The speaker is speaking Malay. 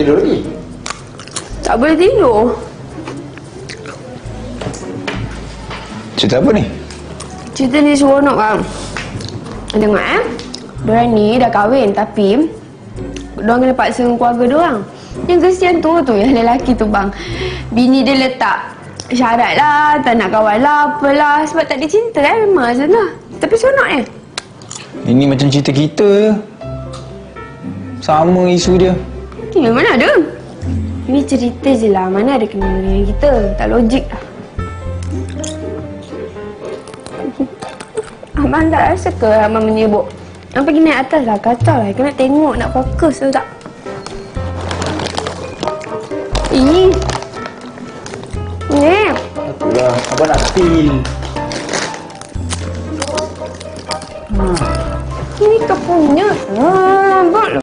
Tidur lagi? Tak boleh tidur. Cerita apa ni? Cerita ni seronok bang. Tengok eh. Diorang ni dah kahwin tapi Diorang kena paksa dengan keluarga diorang. Yang kesian tu tu yang lelaki tu bang. Bini dia letak syarat lah, tak nak kawan lah, apalah. Sebab tak ada cinta kan memang macam lah. Tapi seronok eh. Ini macam cerita kita. Sama isu dia. Ni mana ada? Ni cerita je lah. Mana ada kena dengan kita. Tak logik lah. Abang tak rasa ke Abang menyebut? Abang pergi naik atas lah. Kacau lah. Kena tengok nak fokus tu tak? Ih. Ni. Itulah. Abang nak spill. Ini kau punya. Ah, abang